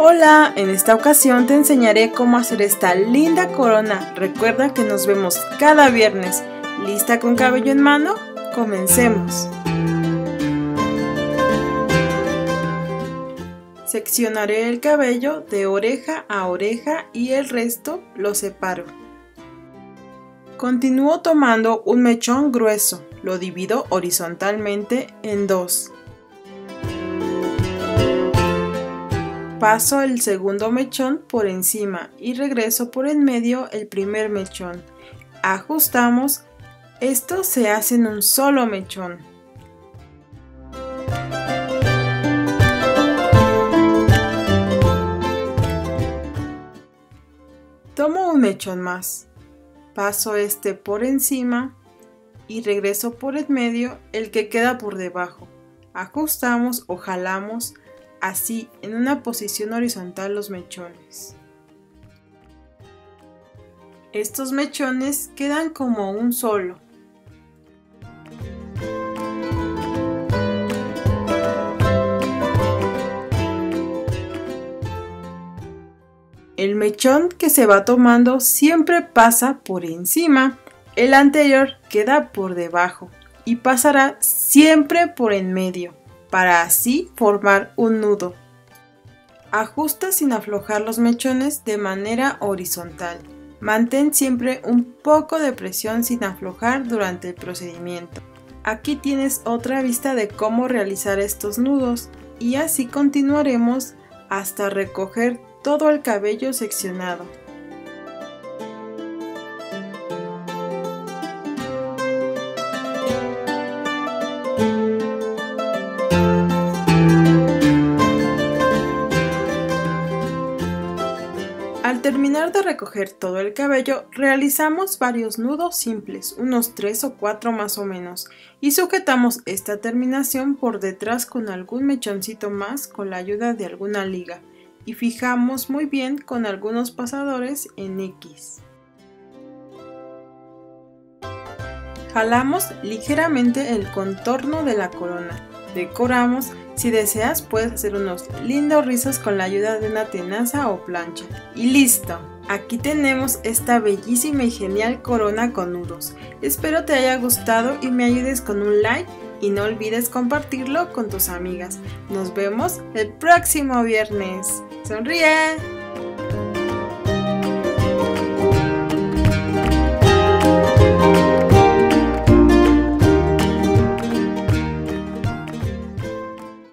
Hola, en esta ocasión te enseñaré cómo hacer esta linda corona. Recuerda que nos vemos cada viernes. ¿Lista con cabello en mano? Comencemos. Seccionaré el cabello de oreja a oreja y el resto lo separo. Continúo tomando un mechón grueso, lo divido horizontalmente en dos. Paso el segundo mechón por encima y regreso por en medio el primer mechón. Ajustamos. Esto se hace en un solo mechón. Tomo un mechón más. Paso este por encima y regreso por en medio el que queda por debajo. Ajustamos o jalamos así en una posición horizontal los mechones. Estos mechones quedan como un solo. El mechón que se va tomando siempre pasa por encima, el anterior queda por debajo y pasará siempre por en medio para así formar un nudo. Ajusta sin aflojar los mechones de manera horizontal. Mantén siempre un poco de presión sin aflojar durante el procedimiento. Aquí tienes otra vista de cómo realizar estos nudos y así continuaremos hasta recoger todo el cabello seccionado. Al terminar de recoger todo el cabello, realizamos varios nudos simples, unos 3 o 4 más o menos, y sujetamos esta terminación por detrás con algún mechoncito más con la ayuda de alguna liga, y fijamos muy bien con algunos pasadores en X. Jalamos ligeramente el contorno de la corona, decoramos si deseas puedes hacer unos lindos rizos con la ayuda de una tenaza o plancha. Y listo, aquí tenemos esta bellísima y genial corona con nudos. Espero te haya gustado y me ayudes con un like y no olvides compartirlo con tus amigas. Nos vemos el próximo viernes. ¡Sonríe!